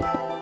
Bye.